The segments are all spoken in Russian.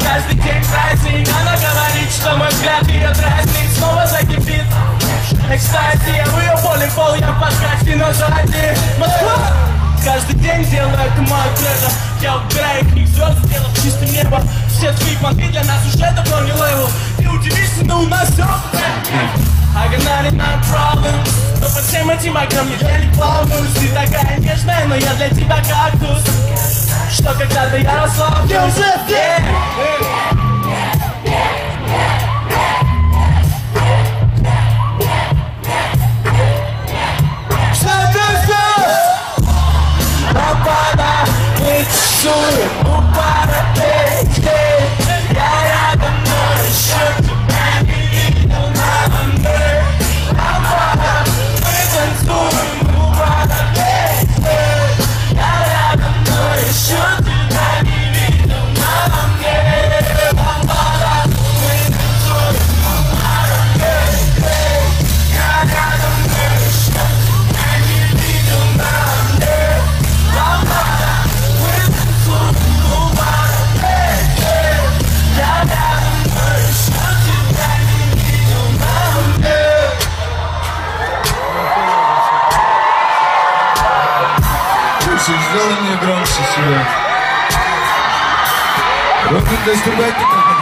Каждый день праздник, она говорит, что мой взгляд ее праздник снова закипит Экстази, я в ее поле пол, я в подкасте, но Москва! Каждый день делаю аккумулятора Я убираю их звезд, делаю чистое небо все твои понты для нас уже давно не левел. Ты удивишься, но у нас все I got 99 problems. Но по всем этим огням я не плаваюсь. Ты такая нежная, но я для тебя кактус Что когда-то я расслаблюсь. Ты уже здесь! Лампада, рисует, Слушай, сделай мне громче. Ровно доступать ты как.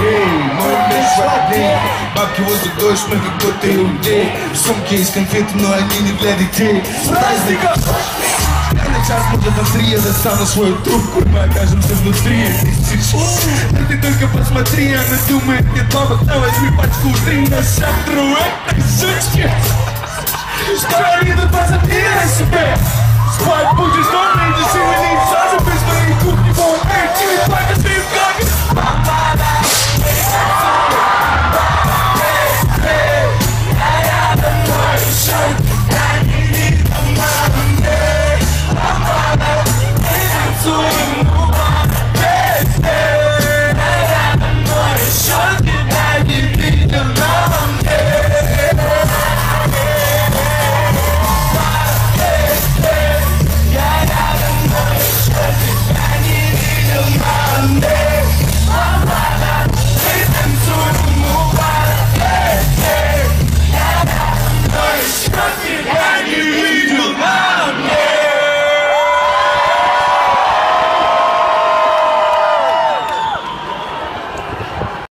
Ей, мой меч воды. Бабки возле дождь, мы как будто иудеи. В сумке есть конфеты, но они не для детей. С праздником! На час, может, на три я достану свою трубку, мы окажемся внутри. Да ты только посмотри, она думает, нет бабок, да возьми пачку три на шатру этой сучки. Что они тут позади?